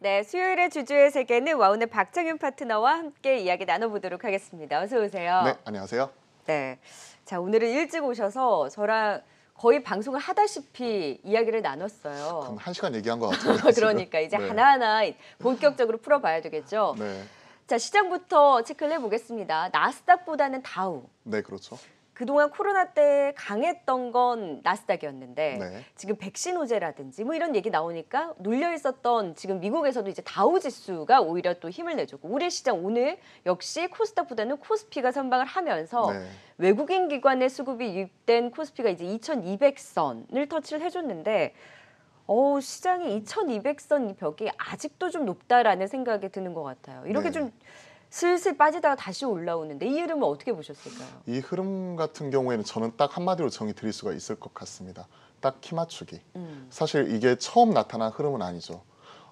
네, 수요일의 주주의 세계는 와운의 박정윤 파트너와 함께 이야기 나눠보도록 하겠습니다. 어서 오세요. 네, 안녕하세요. 네. 자, 오늘은 일찍 오셔서 저랑 거의 방송을 하다시피 이야기를 나눴어요. 그럼 한 시간 얘기한 것 같아요. 그러니까 이제 네. 하나하나 본격적으로 풀어봐야 되겠죠. 네, 자, 시장부터 체크를 해보겠습니다. 나스닥보다는 다우. 네 그렇죠. 그동안 코로나 때 강했던 건 나스닥이었는데 네. 지금 백신 호재라든지 뭐 이런 얘기 나오니까 눌려 있었던 지금 미국에서도 이제 다우 지수가 오히려 또 힘을 내줬고 우리 시장 오늘 역시 코스닥보다는 코스피가 선방을 하면서 네. 외국인 기관의 수급이 유입된 코스피가 이제 2,200선을 터치를 해줬는데 어 시장이 2,200선 이 벽이 아직도 좀 높다라는 생각이 드는 것 같아요. 이렇게 네. 좀 슬슬 빠지다가 다시 올라오는데 이 흐름은 어떻게 보셨을까요? 이 흐름 같은 경우에는 저는 딱 한마디로 정의 드릴 수가 있을 것 같습니다. 딱 키 맞추기. 음. 사실 이게 처음 나타난 흐름은 아니죠.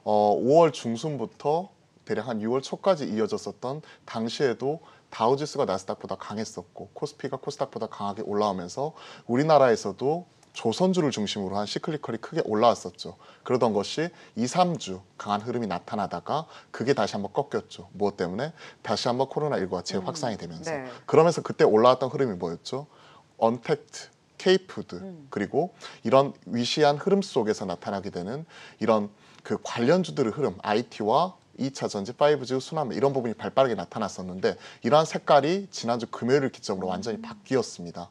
어, 5월 중순부터 대략 한 6월 초까지 이어졌었던 당시에도 다우지수가 나스닥보다 강했었고 코스피가 코스닥보다 강하게 올라오면서 우리나라에서도 조선주를 중심으로 한 시클리컬이 크게 올라왔었죠. 그러던 것이 2, 3주 강한 흐름이 나타나다가 그게 다시 한번 꺾였죠. 무엇 때문에? 다시 한번 코로나19가 재확산이 되면서. 네. 그러면서 그때 올라왔던 흐름이 뭐였죠? 언택트, 케이푸드 음. 그리고 이런 위시한 흐름 속에서 나타나게 되는 이런 그 관련주들의 흐름, IT와 2차 전지, 5G, 순환매 이런 부분이 발빠르게 나타났었는데 이러한 색깔이 지난주 금요일을 기점으로 완전히 바뀌었습니다.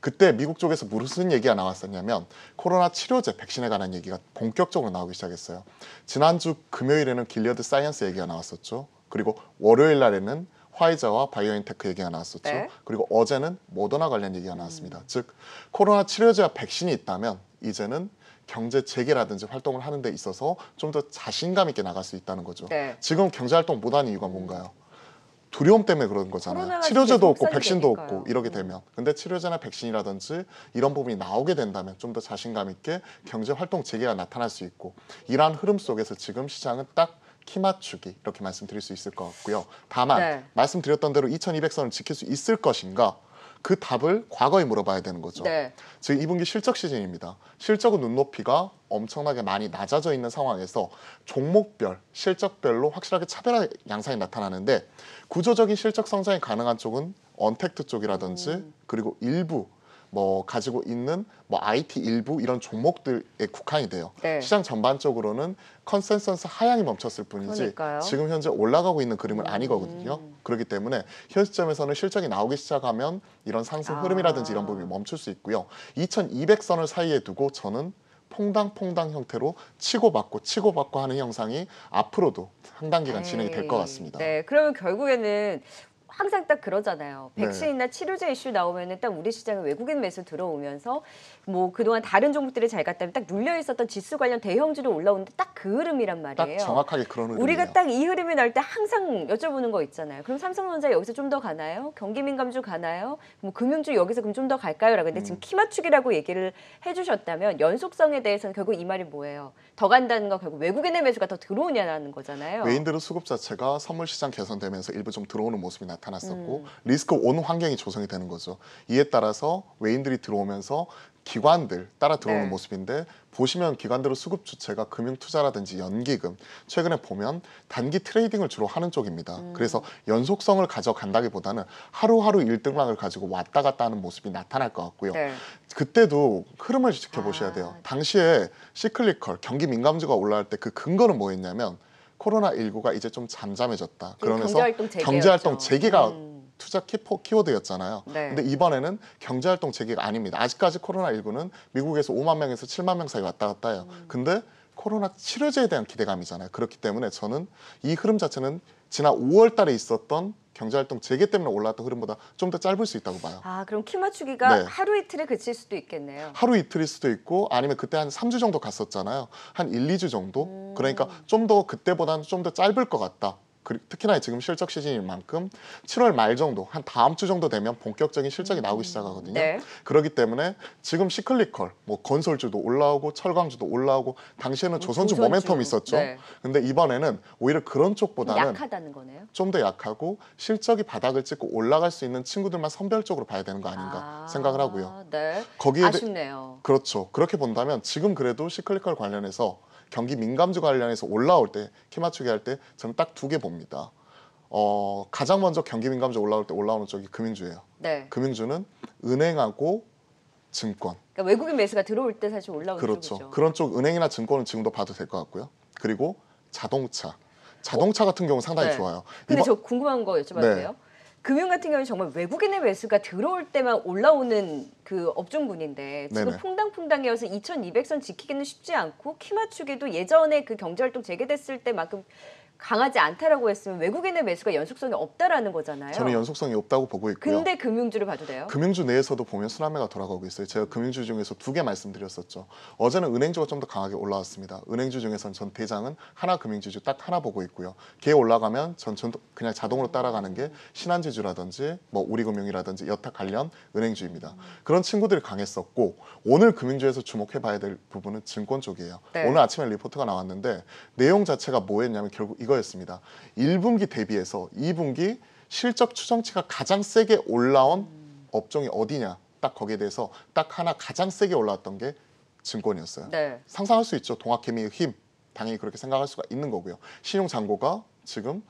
그때 미국 쪽에서 무슨 얘기가 나왔었냐면 코로나 치료제 백신에 관한 얘기가 본격적으로 나오기 시작했어요. 지난주 금요일에는 길리어드 사이언스 얘기가 나왔었죠. 그리고 월요일 날에는 화이자와 바이오인테크 얘기가 나왔었죠. 네. 그리고 어제는 모더나 관련 얘기가 나왔습니다. 즉 코로나 치료제와 백신이 있다면 이제는 경제 재개라든지 활동을 하는 데 있어서 좀 더 자신감 있게 나갈 수 있다는 거죠. 네. 지금 경제 활동 못하는 이유가 뭔가요? 두려움 때문에 그런 거잖아요. 치료제도 없고 백신도 되니까요. 없고 이렇게 음. 되면 근데 치료제나 백신이라든지 이런 부분이 나오게 된다면 좀 더 자신감 있게 경제 활동 재개가 나타날 수 있고 이러한 흐름 속에서 지금 시장은 딱 키 맞추기 이렇게 말씀드릴 수 있을 것 같고요. 다만 네. 말씀드렸던 대로 2200선을 지킬 수 있을 것인가 그 답을 과거에 물어봐야 되는 거죠. 네. 지금 2분기 실적 시즌입니다. 실적은 눈높이가 엄청나게 많이 낮아져 있는 상황에서 종목별, 실적별로 확실하게 차별화 양상이 나타나는데 구조적인 실적 성장이 가능한 쪽은 언택트 쪽이라든지 음. 그리고 일부 뭐 가지고 있는 뭐 IT 일부 이런 종목들에 국한이 돼요. 네. 시장 전반적으로는 컨센서스 하향이 멈췄을 뿐이지 그러니까요. 지금 현재 올라가고 있는 그림은 음. 아니거든요. 그렇기 때문에 현 시점에서는 실적이 나오기 시작하면 이런 상승 아. 흐름이라든지 이런 부분이 멈출 수 있고요. 2200선을 사이에 두고 저는 퐁당퐁당 형태로 치고받고 치고받고 하는 형상이 앞으로도 상당 기간 진행이 될 것 같습니다. 네, 그러면 결국에는 항상 딱 그러잖아요. 네. 백신이나 치료제 이슈 나오면은 딱 우리 시장에 외국인 매수 들어오면서 뭐 그동안 다른 종목들이 잘 갔다면 딱 눌려 있었던 지수 관련 대형주로 올라오는데 딱 그 흐름이란 딱 말이에요. 정확하게 그런 흐름이에요. 우리가 딱 이 흐름이 나올 때 항상 여쭤보는 거 있잖아요. 그럼 삼성전자 여기서 좀 더 가나요? 경기민감주 가나요? 뭐 금융주 여기서 그럼 좀 더 갈까요?라고 근데 음. 지금 키 맞추기라고 얘기를 해주셨다면 연속성에 대해서는 결국 이 말이 뭐예요? 더 간다는 거 결국 외국인의 매수가 더 들어오냐는 거잖아요. 외인들의 수급 자체가 선물 시장 개선되면서 일부 좀 들어오는 모습이 나타 났었고 음. 리스크 온 환경이 조성이 되는 거죠. 이에 따라서 외인들이 들어오면서 기관들 따라 들어오는 네. 모습인데 보시면 기관들의 수급 주체가 금융 투자라든지 연기금 최근에 보면 단기 trading을 주로 하는 쪽입니다. 음. 그래서 연속성을 가져간다기보다는 하루하루 일등락을 가지고 왔다 갔다 하는 모습이 나타날 것 같고요. 네. 그때도 흐름을 지켜보셔야 아. 돼요. 당시에 cyclical 경기 민감주가 올라갈 때 그 근거는 뭐였냐면 코로나 19가 이제 좀 잠잠해졌다. 그러면서 경제활동. 경제활동 재개 가 음. 투자 키포, 키워드였잖아요. 네. 근데 이번에는 경제활동 재개가 아닙니다. 아직까지 코로나 19는 미국에서 5만 명에서 7만 명 사이 왔다 갔다 해요. 음. 근데 코로나 치료제에 대한 기대감이잖아요. 그렇기 때문에 저는 이 흐름 자체는 지난 5월 달에 있었던 경제활동 재개 때문에 올라왔던 흐름보다 좀 더 짧을 수 있다고 봐요. 아 그럼 키 맞추기가 네. 하루 이틀에 그칠 수도 있겠네요. 하루 이틀일 수도 있고 아니면 그때 한 3주 정도 갔었잖아요. 한 1, 2주 정도. 음. 그러니까 좀 더 그때보다는 좀 더 짧을 것 같다. 특히나 지금 실적 시즌인 만큼 7월 말 정도 한 다음 주 정도 되면 본격적인 실적이 나오기 시작하거든요. 네. 그렇기 때문에 지금 시클리컬 뭐 건설주도 올라오고 철강주도 올라오고 당시에는 조선주, 조선주. 모멘텀이 있었죠. 네. 근데 이번에는 오히려 그런 좀 쪽보다는 약하다는 거네요. 좀 더 약하고 실적이 바닥을 찍고 올라갈 수 있는 친구들만 선별적으로 봐야 되는 거 아닌가 아, 생각을 하고요. 네. 거기에 대- 아쉽네요. 그렇죠. 그렇게 본다면 지금 그래도 시클리컬 관련해서 경기 민감주 관련해서 올라올 때 키 맞추기 할 때 저는 딱 두 개 봅니다. 어, 가장 먼저 경기 민감주 올라올 때 올라오는 쪽이 금융주예요. 네. 금융주는 은행하고 증권. 그러니까 외국인 매수가 들어올 때 사실 올라오는 그렇죠. 쪽이죠. 그런 쪽 은행이나 증권은 지금도 봐도 될 것 같고요. 그리고 자동차. 자동차 같은 경우 는 상당히 네. 좋아요. 근데 이번- 저 궁금한 거 여쭤봐도 네. 돼요? 금융 같은 경우는 정말 외국인의 매수가 들어올 때만 올라오는 그 업종군인데 지금 네네. 퐁당퐁당이어서 2,200선 지키기는 쉽지 않고 키 맞추기도 예전에 그 경제활동 재개됐을 때만큼 강하지 않다라고 했으면 외국인의 매수가 연속성이 없다라는 거잖아요. 저는 연속성이 없다고 보고 있고요. 근데 금융주를 봐도 돼요? 금융주 내에서도 보면 순환매가 돌아가고 있어요. 제가 금융주 중에서 두 개 말씀드렸었죠. 어제는 은행주가 좀 더 강하게 올라왔습니다. 은행주 중에서는 전 대장은 하나 금융지주 딱 하나 보고 있고요. 걔 올라가면 전, 전 그냥 자동으로 따라가는 게 신한지주라든지 뭐 우리금융이라든지 여타 관련 은행주입니다. 그런 친구들이 강했었고 오늘 금융주에서 주목해봐야 될 부분은 증권 쪽이에요. 네. 오늘 아침에 리포트가 나왔는데 내용 자체가 뭐였냐면 결국 이 거였습니다. 1분기 대비해서 2분기 실적 추정치가 가장 세게 올라온 업종이 어디냐 딱 거기에 대해서 딱 하나 가장 세게 올라왔던 게 증권이었어요. 네. 상상할 수 있죠. 동학개미의 힘 당연히 그렇게 생각할 수가 있는 거고요. 신용 잔고가 지금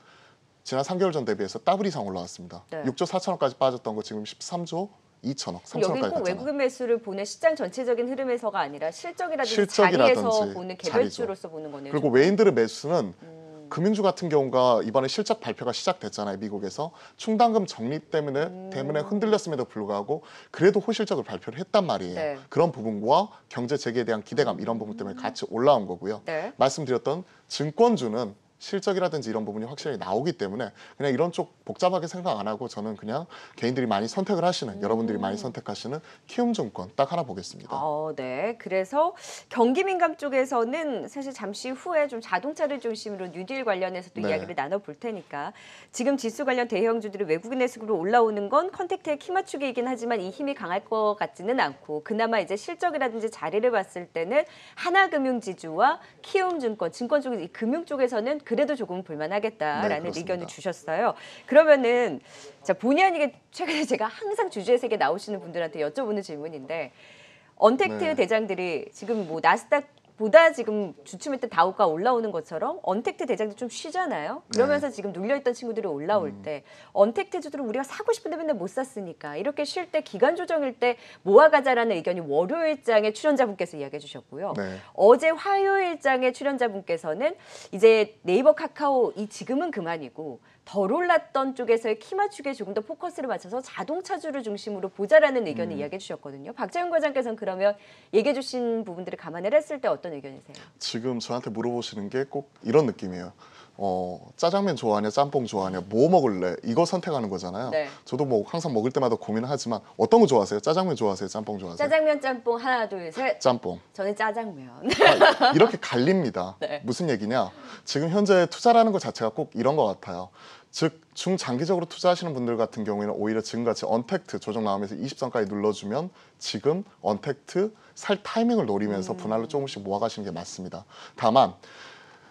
지난 3개월 전 대비해서 더블 이상 올라왔습니다. 네. 6조 4천억까지 빠졌던 거 지금 13조 2천억, 그럼 여기 3천억까지 꼭. 외국인 매수를 보는 시장 전체적인 흐름에서가 아니라 실적이라든지, 실적이라든지 자리에서 보는. 개별주로서 보는 거네요. 그리고 외인들의 매수는 음. 금융주 같은 경우가 이번에 실적 발표가 시작됐잖아요 미국에서 충당금 적립 때문에 음. 때문에 흔들렸음에도 불구하고 그래도 호실적을 발표를 했단 말이에요. 네. 그런 부분과 경제 재개에 대한 기대감 이런 부분 때문에 같이 올라온 거고요. 네. 말씀드렸던 증권주는 실적이라든지 이런 부분이 확실히 나오기 때문에 그냥 이런 쪽 복잡하게 생각 안 하고 저는 그냥 개인들이 많이 선택을 하시는 여러분들이 많이 선택하시는 키움 증권 딱 하나 보겠습니다. 어, 네. 그래서 경기 민감 쪽에서는 사실 잠시 후에 좀 자동차를 중심으로 뉴딜 관련해서 또 네. 이야기를 나눠 볼 테니까 지금 지수 관련 대형주들이 외국인 의 수급으로 올라오는 건 contact의 키 맞추기이긴 하지만 이 힘이 강할 것 같지는 않고 그나마 이제 실적이라든지 자리를 봤을 때는 하나금융지주와 키움증권, 증권 쪽이 금융 쪽에서는 그래도 조금 네, 볼만하겠다라는 그렇습니다. 의견을 주셨어요. 그러면은 자 본의 아니게 최근에 제가 항상 주주의 세계 나오시는 분들한테 여쭤보는 질문인데 언택트 네. 대장들이 지금 뭐 나스닥 보다 지금 주춤했던 다우가 올라오는 것처럼 언택트 대장들 좀 쉬잖아요. 그러면서 지금 눌려있던 친구들이 올라올 음. 때 언택트 주들은 우리가 사고 싶은데 맨날 못 샀으니까 이렇게 쉴 때 기간 조정일 때 모아가자라는 의견이 월요일장에 출연자분께서 이야기해 주셨고요. 네. 어제 화요일장의 출연자분께서는 이제 네이버 카카오 이 지금은 그만이고 덜 올랐던 쪽에서의 키 맞추기에 조금 더 포커스를 맞춰서 자동차주를 중심으로 보자라는 의견을 음. 이야기해 주셨거든요. 박재훈 과장께서는 그러면 얘기해 주신 부분들을 감안을 했을 때 어떤 의견이세요? 지금 저한테 물어보시는 게 꼭 이런 느낌이에요. 어, 짜장면 좋아하냐, 짬뽕 좋아하냐, 뭐 먹을래? 이거 선택하는 거잖아요. 네. 저도 뭐 항상 먹을 때마다 고민을 하지만 어떤 거 좋아하세요? 짜장면 좋아하세요? 짬뽕 좋아하세요? 짜장면 짬뽕 하나 둘 셋. 짬뽕. 저는 짜장면. 아, 이렇게 갈립니다. 네. 무슨 얘기냐? 지금 현재 투자라는 것 자체가 꼭 이런 것 같아요. 즉 중장기적으로 투자하시는 분들 같은 경우에는 오히려 지금같이 언택트 조정 나오면서 20선까지 눌러주면 지금 언택트 살 타이밍을 노리면서 분할로 조금씩 모아가시는 게 맞습니다. 다만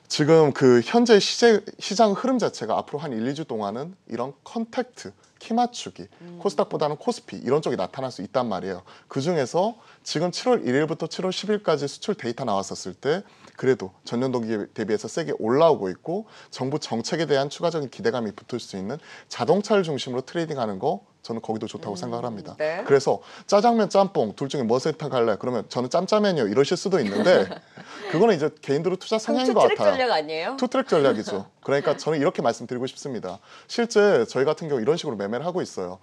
지금 그 현재 시제, 시장 흐름 자체가 앞으로 한 1, 2주 동안은 이런 contact, 키 맞추기, 코스닥보다는 코스피 이런 쪽이 나타날 수 있단 말이에요. 그 중에서 지금 7월 1일부터 7월 10일까지 수출 데이터 나왔었을 때 그래도 전년 동기 대비해서 세게 올라오고 있고 정부 정책에 대한 추가적인 기대감이 붙을 수 있는 자동차를 중심으로 trading하는 거 저는 거기도 좋다고 생각을 합니다. 네. 그래서 짜장면, 짬뽕 둘 중에 뭐 선택할래? 그러면 저는 짬짜면이요 이러실 수도 있는데 그거는 이제 개인들의 투자 성향인 것 투트랙 같아요. 전략 아니에요? 투트랙 전략이죠. 그러니까 저는 이렇게 말씀드리고 싶습니다. 실제 저희 같은 경우 이런 식으로 매매를 하고 있어요.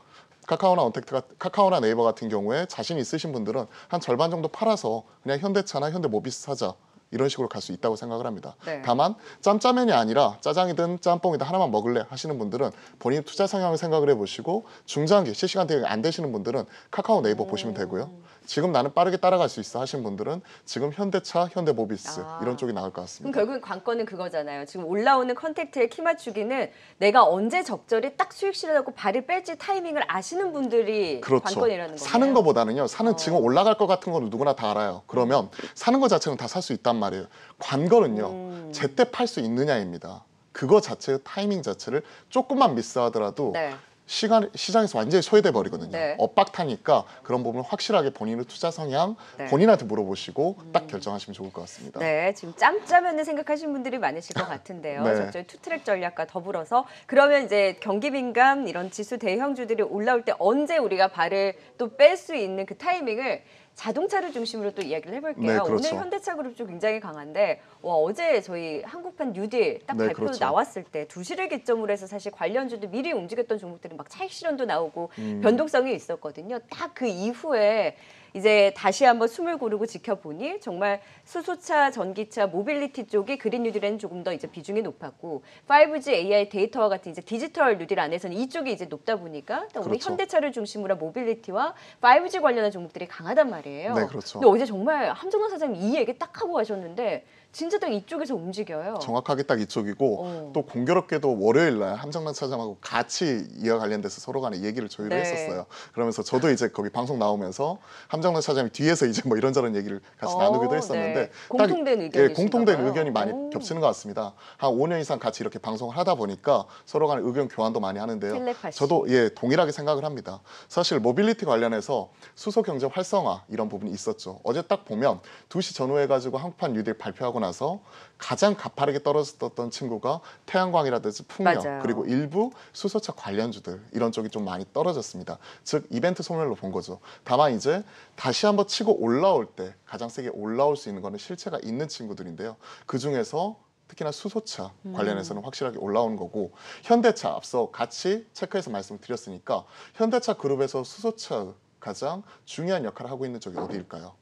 카카오나 untact가 카카오나 네이버 같은 경우에 자신 있으신 분들은 한 절반 정도 팔아서 그냥 현대차나 현대모비스 사자 이런 식으로 갈 수 있다고 생각을 합니다. 네. 다만 짬짜면이 아니라 짜장이든 짬뽕이든 하나만 먹을래 하시는 분들은 본인 투자 성향을 생각을 해보시고 중장기 실시간 대응이 안 되시는 분들은 카카오 네이버 보시면 되고요. 지금 나는 빠르게 따라갈 수 있어 하시는 분들은 지금 현대차, 현대모비스 아. 이런 쪽이 나을 것 그럼 같습니다. 결국엔 관건은 그거잖아요. 지금 올라오는 contact의 키 맞추기는 내가 언제 적절히 딱 수익 실현하고 발을 뺄지 타이밍을 아시는 분들이 그렇죠. 관건이라는 거예요. 사는 것보다는요. 사는 어. 지금 올라갈 것 같은 거는 누구나 다 알아요. 그러면 사는 것 자체는 다 살 수 있단 말이에요. 관건은요. 음. 제때 팔 수 있느냐입니다. 그거 자체의 타이밍 자체를 조금만 미스하더라도 네. 시간 시장에서 완전히 소외돼 버리거든요. 네. 엇박 타니까 그런 부분을 확실하게 본인의 투자 성향 네. 음. 본인한테 물어보시고 딱 결정하시면 좋을 것 같습니다. 네, 지금 짬짜면을 생각하시는 분들이 많으실 것 같은데요. 네. 저희 투트랙 전략과 더불어서 그러면 이제 경기 민감 이런 지수 대형주들이 올라올 때 언제 우리가 발을 또 뺄 수 있는 그 타이밍을 자동차를 중심으로 또 이야기를 해볼게요. 네, 그렇죠. 오늘 현대차 그룹주 굉장히 강한데 와, 어제 저희 한국판 뉴딜 딱 네, 발표 그렇죠. 나왔을 때 2시를 기점으로 해서 사실 관련주도 미리 움직였던 종목들은 막 차익 실현도 나오고 음. 변동성이 있었거든요. 딱 그 이후에 이제 다시 한번 숨을 고르고 지켜보니 정말 수소차, 전기차, 모빌리티 쪽이 그린 뉴딜에는 조금 더 이제 비중이 높았고 5G, AI 데이터와 같은 이제 디지털 뉴딜 안에서는 이쪽이 이제 높다 보니까 그렇죠. 현대차를 중심으로 한 mobility와 5G 관련한 종목들이 강하단 말이에요. 네, 그렇죠. 근데 어제 정말 함정원 사장님 이 얘기 딱 하고 가셨는데 진짜 딱 이쪽에서 움직여요. 정확하게 딱 이쪽이고 어. 또 공교롭게도 월요일 날 함정란 차장하고 같이 이어 관련돼서 서로 간에 얘기를 조율을 네. 했었어요. 그러면서 저도 이제 거기 방송 나오면서 함정란 차장이 뒤에서 이제 뭐 이런저런 얘기를 같이 어, 나누기도 했었는데 네. 공통된 예, 의견이신가 공통된 봐요. 의견이 많이 오. 겹치는 것 같습니다. 한 5년 이상 같이 이렇게 방송을 하다 보니까 서로 간에 의견 교환도 많이 하는데요. 텔레파시. 저도 예 동일하게 생각을 합니다. 사실 모빌리티 관련해서 수소 경제 활성화 이런 부분이 있었죠. 어제 딱 보면 2시 전후해 가지고 한국판 뉴딜 발표하고 나서 가장 가파르게 떨어졌던 친구가 태양광이라든지 풍력 맞아요. 그리고 일부 수소차 관련주들 이런 쪽이 좀 많이 떨어졌습니다. 즉 이벤트 소멸로 본 거죠. 다만 이제 다시 한번 치고 올라올 때 가장 세게 올라올 수 있는 거는 실체가 있는 친구들인데요. 그 중에서 특히나 수소차 관련해서는 확실하게 올라오는 거고 현대차 앞서 같이 체크해서 말씀을 드렸으니까 현대차 그룹에서 수소차 가장 중요한 역할을 하고 있는 쪽이 어디일까요?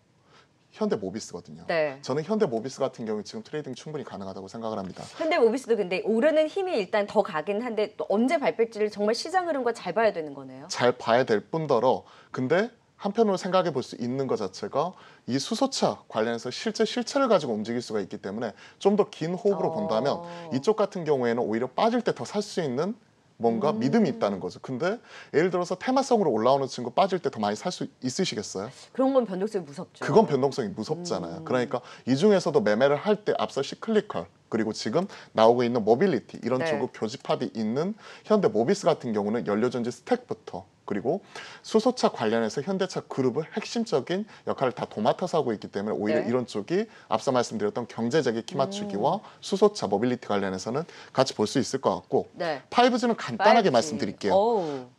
현대 모비스거든요. 네. 저는 현대 모비스 같은 경우 지금 trading 충분히 가능하다고 생각을 합니다. 현대 모비스도 근데 오르는 힘이 일단 더 가긴 한데 또 언제 발뺄지를 정말 시장 흐름과 잘 봐야 되는 거네요. 잘 봐야 될 뿐더러 근데 한편으로 생각해 볼 수 있는 것 자체가 이 수소차 관련해서 실제 실체를 가지고 움직일 수가 있기 때문에 좀 더 긴 호흡으로 어. 본다면 이쪽 같은 경우에는 오히려 빠질 때 더 살 수 있는 뭔가 음. 믿음이 있다는 거죠. 근데 예를 들어서 테마성으로 올라오는 친구 빠질 때 더 많이 살 수 있으시겠어요? 그런 건 변동성이 무섭죠. 그건 변동성이 무섭잖아요. 음. 그러니까 이 중에서도 매매를 할 때 앞서 cyclical 그리고 지금 나오고 있는 모빌리티 이런 네. 쪽으로 교집합이 있는 현대 모비스 같은 경우는 연료전지 stack부터 그리고 수소차 관련해서 현대차 그룹의 핵심적인 역할을 다 도맡아서 하고 있기 때문에 오히려 네. 이런 쪽이 앞서 말씀드렸던 경제적인 키 맞추기와 수소차 모빌리티 관련해서는 같이 볼 수 있을 것 같고 네. 5G는 간단하게 5G. 말씀드릴게요.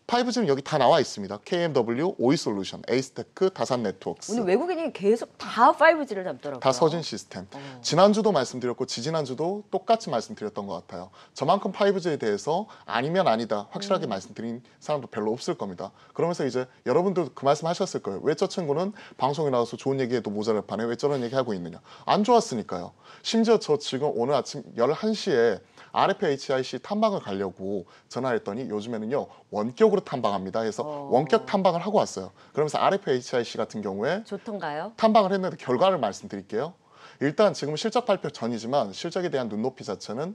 어우, 5G는 여기 다 나와 있습니다. KMW, 오이솔루션, 에이스테크, 다산 네트워크스. 오늘 외국인이 계속 다 5G를 담더라고요. 다 서진 시스템. 어. 지난주도 말씀드렸고 지지난주도 똑같이 말씀드렸던 것 같아요. 저만큼 5G에 대해서 아니면 아니다 음. 확실하게 말씀드린 사람도 별로 없을 겁니다. 그러면서 이제 여러분도 그 말씀 하셨을 거예요. 왜 저 친구는 방송에 나와서 좋은 얘기해도 모자랄 판에 왜 저런 얘기 하고 있느냐. 안 좋았으니까요. 심지어 저 지금 오늘 아침 11시에 RFHIC 탐방을 가려고 전화했더니 요즘에는요 원격으로 탐방합니다 해서 어. 원격 탐방을 하고 왔어요. 그러면서 RFHIC 같은 경우에 좋던가요? 탐방을 했는데 결과를 말씀드릴게요. 일단 지금 실적 발표 전이지만 실적에 대한 눈높이 자체는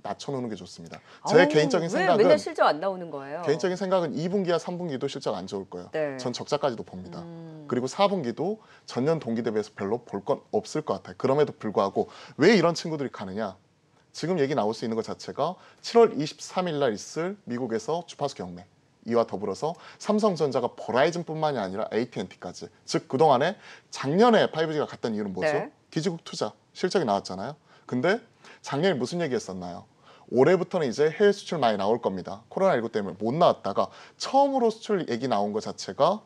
낮춰놓는 게 좋습니다. 제 아우, 개인적인 왜 생각은 맨날 실적 안 나오는 거예요? 개인적인 생각은 2분기와 3분기도 실적 안 좋을 거예요. 네. 전 적자까지도 봅니다. 음. 그리고 4분기도 전년 동기 대비해서 별로 볼 건 없을 것 같아요. 그럼에도 불구하고 왜 이런 친구들이 가느냐? 지금 얘기 나올 수 있는 것 자체가 7월 23일 날 있을 미국에서 주파수 경매 이와 더불어서 삼성전자가 버라이즌뿐만이 아니라 AT&T까지 즉 그동안에 작년에 5G가 갔던 이유는 뭐죠? 네. 기지국 투자 실적이 나왔잖아요. 근데 작년에 무슨 얘기했었나요? 올해부터는 이제 해외 수출 많이 나올 겁니다. 코로나19 때문에 못 나왔다가 처음으로 수출 얘기 나온 것 자체가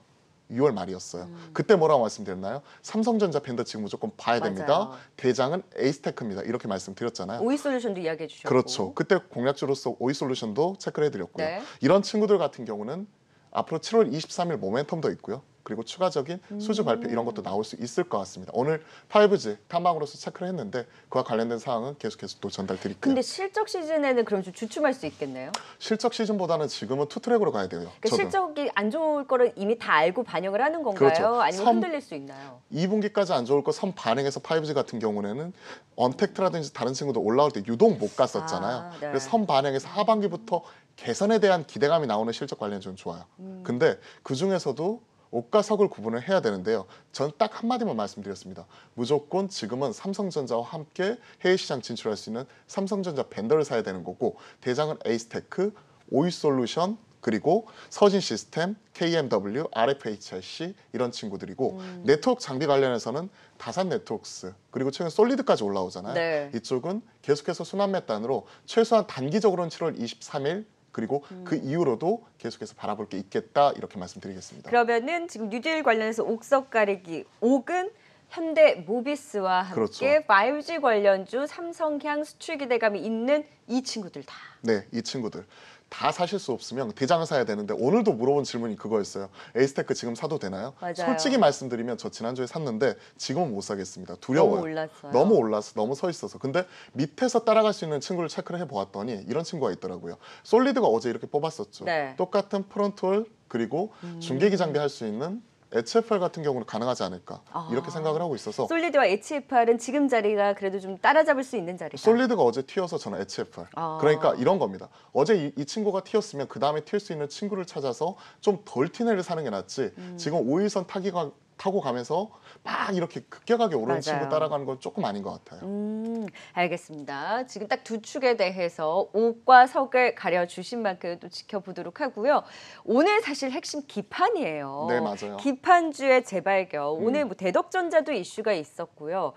6월 말이었어요. 그때 뭐라고 말씀드렸나요? 삼성전자 팬더 지금 무조건 봐야 됩니다. 맞아요. 대장은 에이스테크입니다. 이렇게 말씀드렸잖아요. 오이솔루션도 이야기해 주셨고. 그렇죠. 그때 공략주로서 오이솔루션도 체크를 해드렸고요. 네. 이런 친구들 같은 경우는 앞으로 7월 23일 모멘텀도 있고요. 그리고 추가적인 수주 발표 이런 것도 나올 수 있을 것 같습니다. 오늘 5G 탐방으로서 체크를 했는데 그와 관련된 사항은 계속해서 또 전달 드릴게요. 근데 실적 시즌에는 그럼 좀 주춤할 수 있겠네요. 실적 시즌보다는 지금은 two track으로 가야 돼요. 그러니까. 실적이 안 좋을 거를 이미 다 알고 반영을 하는 건가요? 그렇죠. 아니면 섬- 흔들릴 수 있나요? 2분기까지 안 좋을 거 선 반영해서 5G 같은 경우에는 untact라든지 다른 친구도 올라올 때 유독 못 갔었잖아요. 아, 네. 그래서 선 반영해서 하반기부터 개선에 대한 기대감이 나오는 실적 관련 좀 좋아요. 음. 근데 그 중에서도 옥과 석을 구분을 해야 되는데요. 전 딱 한마디만 말씀드렸습니다. 무조건 지금은 삼성전자와 함께 해외 시장 진출할 수 있는 삼성전자 vendor를 사야 되는 거고 대장은 에이스테크, 오이솔루션, 그리고 서진 시스템, KMW, RFHIC 이런 친구들이고 음. 네트워크 장비 관련해서는 다산 네트워크스 그리고 최근 솔리드까지 올라오잖아요. 네. 이쪽은 계속해서 순환매단으로 최소한 단기적으로는 7월 23일 그리고 음. 그 이후로도 계속해서 바라볼 게 있겠다 이렇게 말씀드리겠습니다. 그러면은 지금 뉴딜 관련해서 옥석 가리기 옥은 현대 모비스와 함께 그렇죠. 5G 관련주 삼성향 수출 기대감이 있는 이 친구들 다. 네, 이 친구들 다 사실 수 없으면 대장을 사야 되는데 오늘도 물어본 질문이 그거였어요. 에이스테크 지금 사도 되나요? 맞아요. 솔직히 말씀드리면 저 지난주에 샀는데 지금은 못 사겠습니다. 두려워요. 너무 올랐어요. 너무 올라서 너무 서 있어서 근데 밑에서 따라갈 수 있는 친구를 체크를 해보았더니 이런 친구가 있더라고요. 솔리드가 어제 이렇게 뽑았었죠. 네. 음. 똑같은 프론트홀 그리고 중계기 장비 할 수 있는 HFR 같은 경우는 가능하지 않을까 아. 이렇게 생각을 하고 있어서 솔리드와 HFR은 지금 자리가 그래도 좀 따라잡을 수 있는 자리다. 솔리드가 어제 튀어서 저는 HFR. 아. 그러니까 이런 겁니다. 어제 이, 이 친구가 튀었으면 그 다음에 튈 수 있는 친구를 찾아서 좀 덜 튀는 사는 게 낫지. 음. 지금 5일선 타기가 타고 가면서 막 이렇게 급격하게 오르는 맞아요. 친구 따라가는 건 조금 아닌 것 같아요. 음, 알겠습니다. 지금 딱 두 축에 대해서 옥과 석을 가려 주신 만큼 또 지켜보도록 하고요. 오늘 사실 핵심 기판이에요. 네, 맞아요. 음. 기판주의 재발견. 오늘 뭐 대덕전자도 이슈가 있었고요.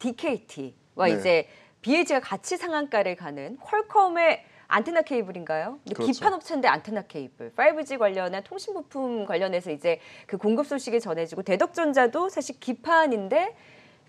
DKT와 네. 이제 BH가 같이 상한가를 가는 퀄컴의 안테나 케이블인가요? 그렇죠. 기판 업체인데 안테나 케이블, 5G 관련한 통신 부품 관련해서 이제 그 공급 소식이 전해지고 대덕전자도 사실 기판인데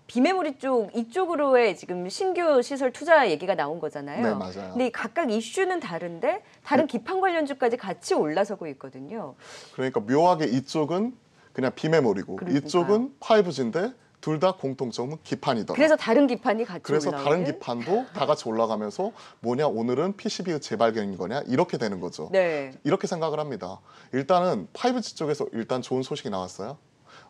비메모리 쪽 이쪽으로의 지금 신규 시설 투자 얘기가 나온 거잖아요. 네, 맞아요. 근데 이 각각 이슈는 다른데 다른 기판 관련주까지 같이 올라서고 있거든요. 그러니까 묘하게 이쪽은 그냥 비메모리고 그러니까요. 이쪽은 5G인데 둘 다 공통점은 기판이더라. 그래서 다른 기판이 같이 그래서 올라오는 다른 기판도 다 같이 올라가면서 뭐냐 오늘은 PCB의 재발견인 거냐 이렇게 되는 거죠. 네. 이렇게 생각을 합니다. 일단은 5G 쪽에서 일단 좋은 소식이 나왔어요.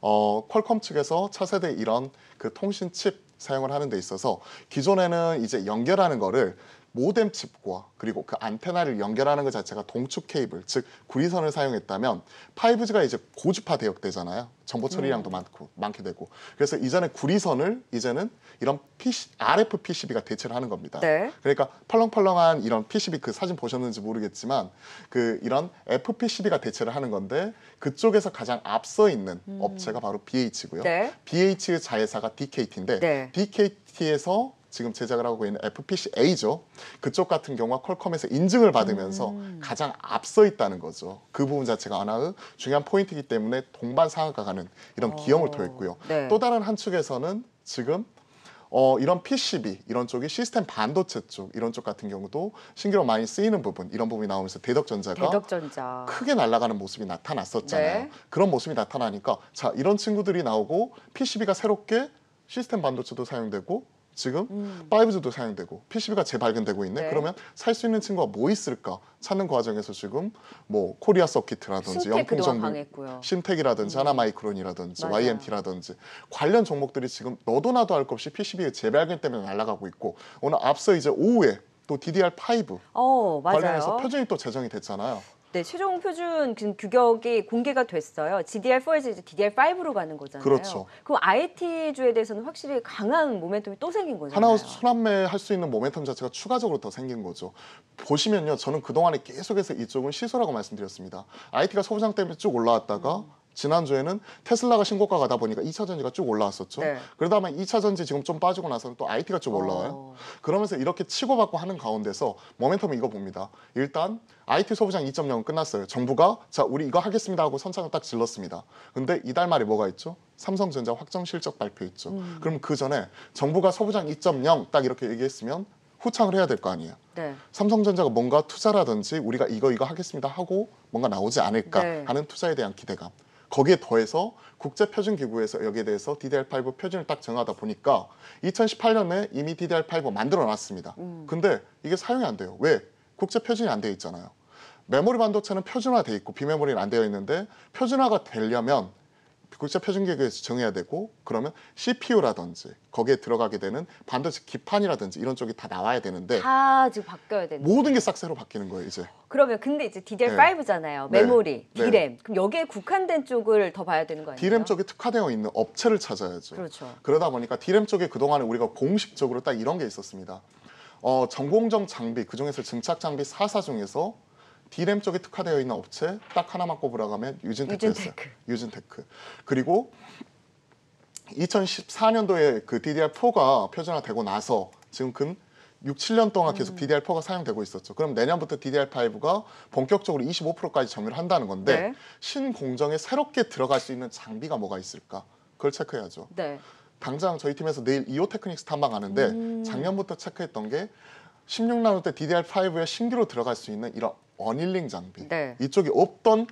어, 퀄컴 측에서 차세대 이런 그 통신 칩 사용을 하는 데 있어서 기존에는 이제 연결하는 거를 모뎀 칩과 그리고 그 안테나를 연결하는 것 자체가 동축 케이블, 즉 구리선을 사용했다면 5G가 이제 고주파 대역되잖아요. 정보 음. 처리량도 많고 많게 되고. 그래서 이전에 구리선을 이제는 이런 PC, RF PCB가 대체를 하는 겁니다. 네. 그러니까 펄렁펄렁한 이런 PCB 그 사진 보셨는지 모르겠지만 그 이런 FPCB가 대체를 하는 건데 그쪽에서 가장 앞서 있는 업체가 바로 BH고요. 음. 네. BH 자회사가 DKT인데 네. DKT에서 지금 제작을 하고 있는 FPCA죠. 그쪽 같은 경우가 퀄컴에서 인증을 받으면서 음. 가장 앞서 있다는 거죠. 그 부분 자체가 하나의 중요한 포인트이기 때문에 동반 상하가 가는 이런 기형을 어, 토했고요. 네. 또 다른 한 축에서는 지금 어, 이런 PCB 이런 쪽이 시스템 반도체 쪽 이런 쪽 같은 경우도 신기로 많이 쓰이는 부분 이런 부분이 나오면서 대덕전자가 대덕전자. 크게 날아가는 모습이 나타났었잖아요. 네. 그런 모습이 나타나니까 자 이런 친구들이 나오고 PCB가 새롭게 시스템 반도체도 사용되고 지금 음. 5G도 사용되고 PCB가 재발견되고 있네. 네. 그러면 살 수 있는 친구가 뭐 있을까 찾는 과정에서 지금 뭐 코리아 서킷이라든지 영풍정비 강했고요. 심텍이라든지 하나마이크론이라든지 맞아요. YMT라든지 관련 종목들이 지금 너도 나도 할것 없이 PCB의 재발견 때문에 날아가고 있고 오늘 앞서 이제 오후에 또 DDR5 어, 관련해서. 표준이 또 제정이 됐잖아요. 네, 최종 표준 그 규격이 공개가 됐어요. DDR4에서 이제 DDR5로 가는 거잖아요. 그렇죠. 그럼 IT주에 대해서는 확실히 강한 모멘텀이 또 생긴 거잖아요. 하나 순환매 할 수 있는 모멘텀 자체가 추가적으로 더 생긴 거죠. 보시면요, 저는 그 동안에 계속해서 이쪽은 시소라고 말씀드렸습니다. IT가 소부장 때문에 쭉 올라왔다가 지난주에는 테슬라가 신고가 가다 보니까 2차 전지가 쭉 올라왔었죠. 네. 그러다 보면 2차 전지 지금 좀 빠지고 나서는 또 IT가 좀 올라와요. 어. 그러면서 이렇게 치고받고 하는 가운데서 모멘텀을 이거 봅니다. 일단 IT 소부장 2.0은 끝났어요. 정부가 자 우리 이거 하겠습니다 하고 선창을 딱 질렀습니다. 근데 이달 말에 뭐가 있죠? 삼성전자 확정 실적 발표했죠. 음. 그럼 그 전에 정부가 소부장 2.0 딱 이렇게 얘기했으면 후창을 해야 될 거 아니에요. 네. 삼성전자가 뭔가 투자라든지 우리가 이거 이거 하겠습니다 하고 뭔가 나오지 않을까 네. 하는 투자에 대한 기대감. 거기에 더해서 국제표준기구에서 여기에 대해서 DDR5 표준을 딱 정하다 보니까 2018년에 이미 DDR5 만들어 놨습니다. 음. 근데 이게 사용이 안 돼요. 왜? 국제표준이 안 되어 있잖아요. 메모리 반도체는 표준화돼 있고 비메모리는 안 되어 있는데 표준화가 되려면 국제 표준 기구에서 정해야 되고 그러면 CPU라든지 거기에 들어가게 되는 반도체 기판이라든지 이런 쪽이 다 나와야 되는데 다 지금 바뀌어야 되는. 모든 게 싹 새로 바뀌는 거예요 이제. 그러면 근데 이제 DDR5잖아요. 네. 메모리, 네. D램. 그럼 여기에 국한된 쪽을 더 봐야 되는 거 아니에요? D램 쪽에 특화되어 있는 업체를 찾아야죠. 그렇죠. 그러다 보니까 D램 쪽에 그동안에 우리가 공식적으로 딱 이런 게 있었습니다. 어, 전공정 장비, 그중에서 증착 장비 4사 중에서 D램 쪽에 특화되어 있는 업체 딱 하나만 꼽으라고 하면 유진테크였어요. 유진테크. 유진테크. 그리고 2014년도에 그 DDR4가 표준화되고 나서 지금 근 6, 7년 동안 계속 음. DDR4가 사용되고 있었죠. 그럼 내년부터 DDR5가 본격적으로 25%까지 점유를 한다는 건데 네. 신공정에 새롭게 들어갈 수 있는 장비가 뭐가 있을까? 그걸 체크해야죠. 네. 당장 저희 팀에서 내일 이오 테크닉스 탐방 가는데 음. 작년부터 체크했던 게 16나노 때 DDR5에 신규로 들어갈 수 있는 이런 annealing 장비 네. 이쪽이 없던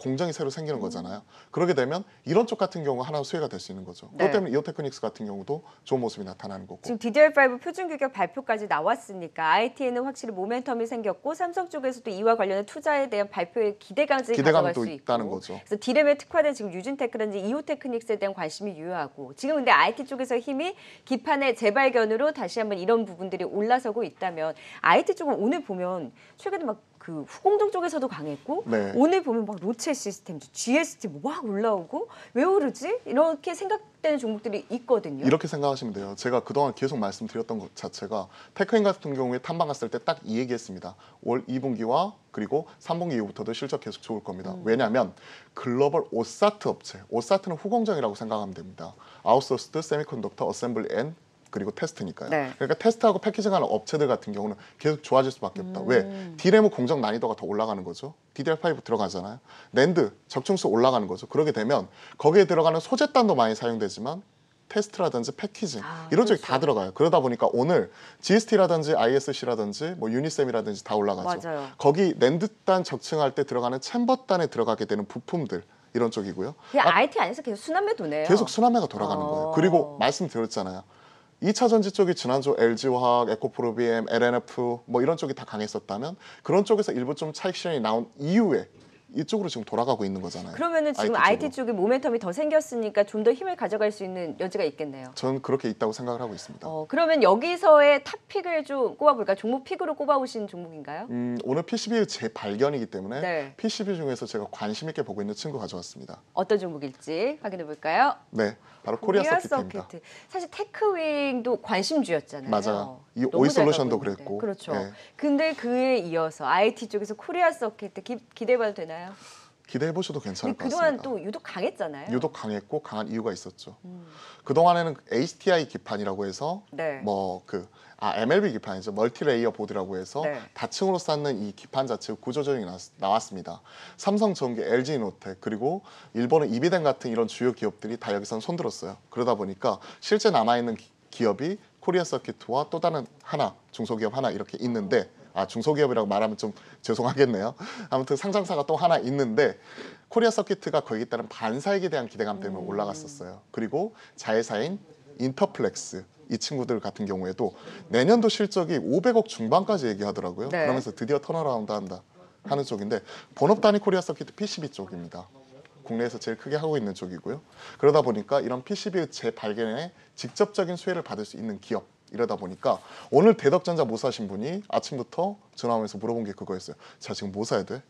공정이 새로 생기는 거잖아요. 그러게 되면 이런 쪽 같은 경우 하나 수혜가 될 수 있는 거죠. 네. 그것 때문에 이오 테크닉스 같은 경우도 좋은 모습이 나타나는 거고. 지금 DDR5 표준 규격 발표까지 나왔으니까 IT에는 확실히 모멘텀이 생겼고 삼성 쪽에서도 이와 관련된 투자에 대한 발표의 기대감을 기대감이 또수 있다는 있고. 거죠. 그래서 디램에 특화된 지금 유진테크라든지 이오테크닉스에 대한 관심이 유효하고 지금 근데 IT 쪽에서 힘이 기판의 재발견으로 다시 한번 이런 부분들이 올라서고 있다면 IT 쪽은 오늘 보면 최근에 막 그 후공정 쪽에서도 강했고 네. 오늘 보면 막 로체 시스템, GST 막 올라오고 왜 오르지? 이렇게 생각되는 종목들이 있거든요. 이렇게 생각하시면 돼요. 제가 그동안 계속 말씀드렸던 것 자체가 테크인 같은 경우에 탐방 갔을 때 딱 이 얘기했습니다. 올 2분기와 그리고 3분기 이후부터도 실적 계속 좋을 겁니다. 음. 왜냐하면 글로벌 OSAT 업체, OSAT는 후공정이라고 생각하면 됩니다. outsourced semiconductor assembly and 그리고 test니까요. 네. 그러니까 테스트하고 packaging하는 업체들 같은 경우는 계속 좋아질 수밖에 없다. 음. 왜? D램은 공정 난이도가 더 올라가는 거죠. DDR5 들어가잖아요. 낸드 적중수 올라가는 거죠. 그렇게 되면 거기에 들어가는 소재단도 많이 사용되지만 테스트라든지 packaging 아, 이런 쪽이 그렇죠. 다 들어가요. 그러다 보니까 오늘 GST라든지 ISC라든지 뭐 유니셈이라든지 다 올라가죠. 맞아요. 거기 낸드단 적층할 때 들어가는 챔버단에 들어가게 되는 부품들 이런 쪽이고요. 그냥 아, IT 안에서 계속 순환매 도네요. 계속 순환매가 돌아가는 어. 거예요. 그리고 말씀드렸잖아요. 2차 전지 쪽이 지난주 LG화학, 에코프로비엠, LNF 뭐 이런 쪽이 다 강했었다면 그런 쪽에서 일부 좀 차익 실현이 나온 이후에 이쪽으로 지금 돌아가고 있는 거잖아요. 그러면은 지금 IT IT, 쪽에 모멘텀이 더 생겼으니까 좀 더 힘을 가져갈 수 있는 여지가 있겠네요. 저는 그렇게 있다고 생각을 하고 있습니다. 어, 그러면 여기서의 top pick을 좀 꼽아볼까요? 종목 pick으로 꼽아오신 종목인가요? 음, 오늘 PCB의 재발견이기 때문에 네. PCB 중에서 제가 관심 있게 보고 있는 친구 가져왔습니다. 어떤 종목일지 확인해 볼까요? 네, 바로 코리아, 서킷입니다. 서킷. 사실 테크윙도 관심주였잖아요. 맞아요. 이 오이 잘 솔루션도. 그랬고. 그렇죠. 예. 근데 그에 이어서 IT 쪽에서 코리아 서킷 기, 기대해봐도 되나요? 기대해 보셔도 괜찮을 것 그동안 같습니다. 또 유독 강했잖아요. 유독 강했고 강한 이유가 있었죠. 음. 그 동안에는 HDI 기판이라고 해서 네. 뭐그 아 MLB 기판이죠 multilayer board라고 해서 네. 다층으로 쌓는 이 기판 자체 나, 나왔습니다. 삼성 전기, LG이노텍 그리고 일본의 이비덴 같은 이런 주요 기업들이 다 여기선 손들었어요. 그러다 보니까 실제 남아 있는 기업이 코리아 서킷과 또 다른 하나 중소기업 하나 이렇게 있는데 아 중소기업이라고 말하면 좀 죄송하겠네요. 아무튼 상장사가 또 하나 있는데 코리아 서킷가 거기에 따른 반사이익에 대한 기대감 때문에 음. 올라갔었어요. 그리고 자회사인 인터플렉스 이 친구들 같은 경우에도 내년도 실적이 500억 중반까지 얘기하더라고요. 네. 그러면서 드디어 turnaround 한다 하는 쪽인데 본업 단위 코리아 서킷 PCB 쪽입니다. 국내에서 제일 크게 하고 있는 쪽이고요. 그러다 보니까 이런 PCB의 재발견에 직접적인 수혜를 받을 수 있는 기업 이러다 보니까 오늘 대덕전자 못 사신 분이 아침부터 전화오면서 물어본 게 그거였어요. 자 지금 뭐 사야 돼?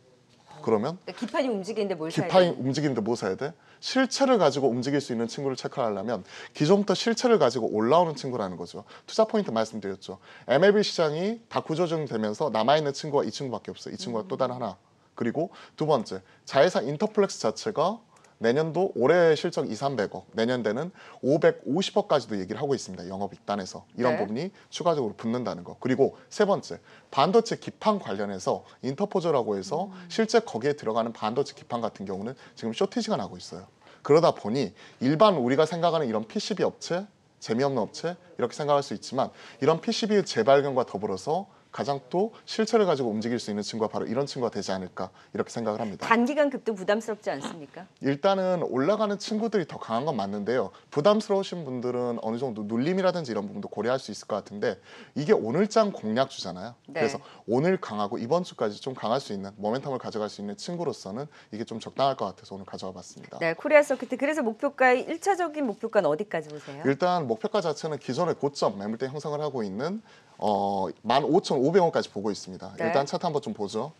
그러면 그러니까 기판이 움직이는데 뭘 사야 기판이 돼? 움직이는데 뭐 사야 돼? 실체를 가지고 움직일 수 있는 친구를 체크하려면 기존부터 실체를 가지고 올라오는 친구라는 거죠. 투자 포인트 말씀드렸죠. MLB 시장이 다 구조정되면서 남아있는 친구가 이 친구밖에 없어요. 이 친구가 또 다른 하나. 그리고 두 번째, 자회사 인터플렉스 자체가 내년도 올해 실적 2, 300억, 내년대는 550억까지도 얘기를 하고 있습니다. 영업이익단에서 이런 네. 부분이 추가적으로 붙는다는 거. 그리고 세 번째, 반도체 기판 관련해서 인터포저라고 해서 실제 거기에 들어가는 반도체 기판 같은 경우는 지금 쇼티지가 나고 있어요. 그러다 보니 일반 우리가 생각하는 이런 PCB 업체, 재미없는 업체 이렇게 생각할 수 있지만 이런 PCB의 재발견과 더불어서 가장 또 실체를 가지고 움직일 수 있는 친구가 바로 이런 친구가 되지 않을까 이렇게 생각을 합니다. 단기간 급등 부담스럽지 않습니까? 일단은 올라가는 친구들이 더 강한 건 맞는데요. 부담스러우신 분들은 어느 정도 눌림이라든지 이런 부분도 고려할 수 있을 것 같은데 이게 오늘장 공략주잖아요. 네. 그래서 오늘 강하고 이번 주까지 좀 강할 수 있는 모멘텀을 가져갈 수 있는 친구로서는 이게 좀 적당할 것 같아서 오늘 가져와 봤습니다. 네, 코리아 서킷 그래서 목표가 일차적인 목표가는 어디까지 보세요? 일단 목표가 자체는 기존의 고점 매물대 형성을 하고 있는 어 15,500원까지 보고 있습니다. 네. 일단 차트 한번 좀 보죠.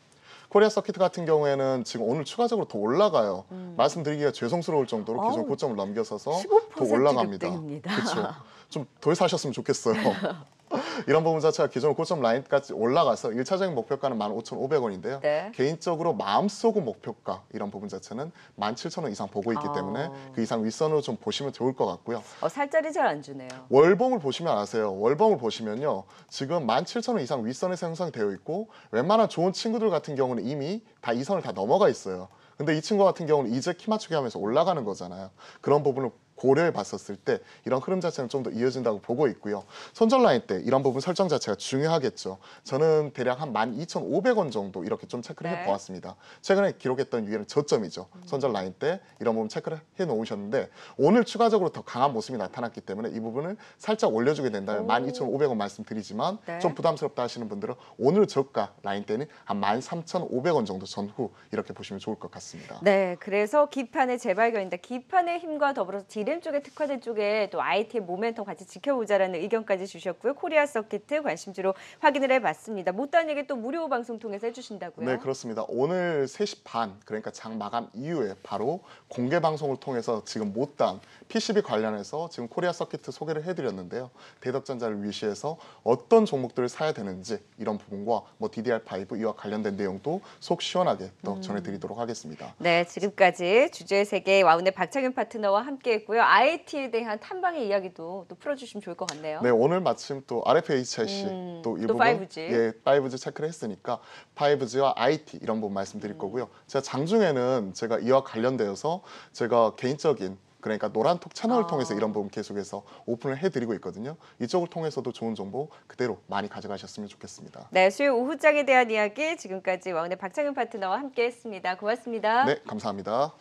코리아 서킷 같은 경우에는 지금 오늘 추가적으로 더 올라가요. 말씀드리기가 죄송스러울 정도로 기존 음. 고점을 넘겨서서 15%더 올라갑니다. 그렇죠. 좀 덜 사셨으면 좋겠어요. 이런 부분 자체가 기존 고점 라인까지 올라가서 일차적인 목표가는 15,500원인데요. 네. 개인적으로 마음속의 목표가 이런 부분 자체는 17,000원 이상 보고 있기 아. 때문에 그 이상 윗선으로 좀 보시면 좋을 것 같고요. 어, 살짜리 잘 안 주네요. 월봉을 보시면 아세요. 월봉을 보시면요. 지금 17,000원 이상 윗선에서 형성이 되어 있고 웬만한 좋은 친구들 같은 경우는 이미 다 이 선을 다 넘어가 있어요. 근데 이 친구 같은 경우는 이제 키 맞추기 하면서 올라가는 거잖아요. 그런 부분을 고려해 봤었을 때 이런 흐름 자체는 좀 더 이어진다고 보고 있고요. 손절 라인 때 이런 부분 설정 자체가 중요하겠죠. 저는 대략 한 12,500원 정도 이렇게 좀 체크를 네. 해 보았습니다. 최근에 기록했던 위에는 저점이죠. 손절 라인 때 이런 부분 체크를 해 놓으셨는데 오늘 추가적으로 더 강한 모습이 나타났기 때문에 이 부분을 살짝 올려주게 된다면 오. 12,500원 말씀드리지만 네. 좀 부담스럽다 하시는 분들은 오늘 저가 라인 때는 한 13,500원 정도 전후 이렇게 보시면 좋을 것 같습니다. 네, 그래서 기판의 재발견인데 기판의 힘과 더불어서 디램 쪽에 특화된 쪽에 또 IT의 모멘텀 같이 지켜보자라는 의견까지 주셨고요. 코리아 서키트 관심주로 확인을 해봤습니다. 못다한 얘기 또 무료 방송 통해서 해주신다고요? 네, 그렇습니다. 오늘 3시 반, 그러니까 장 마감 이후에 바로 공개 방송을 통해서 지금 못다한 PCB 관련해서 지금 코리아 서키트 소개를 해드렸는데요. 대덕전자를 위시해서 어떤 종목들을 사야 되는지 이런 부분과 뭐 DDR5 이와 관련된 내용도 속 시원하게 또 음. 전해드리도록 하겠습니다. 네, 지금까지 주제의 세계 와운의 박창윤 파트너와 함께했고요. IT에 대한 탐방의 이야기도 또 풀어주시면 좋을 것 같네요. 네, 오늘 마침 또 RFHIC 음, 또이 또 부분 5G. 예, 5G 체크를 했으니까 5G와 IT 이런 부분 말씀드릴 음. 거고요. 제가 장중에는 제가 이와 관련되어서 제가 개인적인 그러니까 노란톡 채널을 아. 통해서 이런 부분 계속해서 오픈을 해드리고 있거든요. 이쪽을 통해서도 좋은 정보 그대로 많이 가져가셨으면 좋겠습니다. 네, 수요 오후장에 대한 이야기 지금까지 와운의 박창윤 파트너와 함께했습니다. 고맙습니다. 네, 감사합니다.